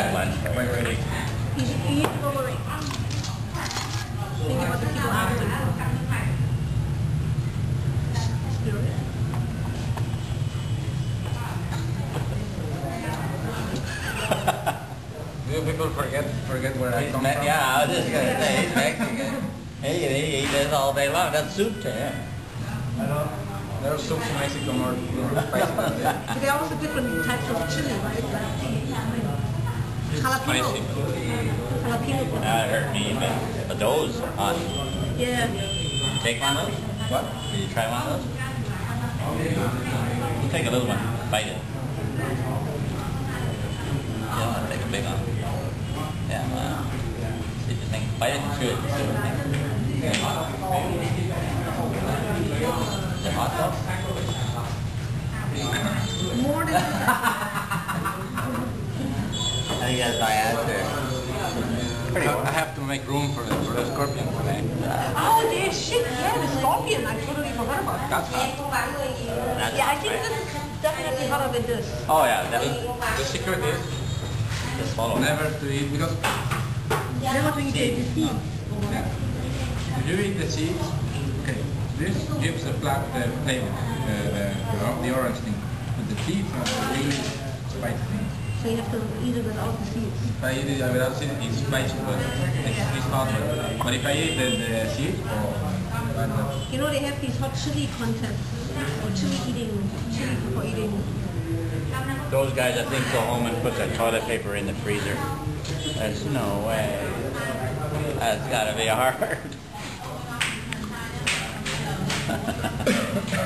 lunch. Quite ready. You should you need to go like think about the people after. Spirit. Do people forget forget where I He's come from? yeah, I was just gonna say he's Mexican. He he eats this all day long. That's soup to him. I don't. There's soups in Mexico more, more spicy than this. But there are also different types of chili, right? Jalapeno. Jalapeno. That hurt me, but, but those are hot. Yeah. Take one of those? What? Did you try one of those? Take a little one, bite it. You don't want to take a big one. Yeah, well, see if you think, bite it and chew it. See what you think. Is it hot though? More than think that's my answer. I have- I have to make room for the, for the scorpion today. Oh, yeah, shit, yeah, the scorpion. I totally forgot about that. That's hot. That's Yeah, I think right? this is definitely hotter than this. Oh yeah, definitely. The secret is Just follow. never to eat because Never to eat the seed. yeah, if you eat the seeds, okay, this gives the flat the flavor, uh, the, the orange thing. But the seeds are the really spicy thing. So you have to eat it without the seeds. If I eat it without it's it's, it's. But, if I eat the, the. You know they have these hot chili contests or chili eating, chili for eating. Those guys, I think, go home and put their toilet paper in the freezer. There's no way. That's gotta be hard.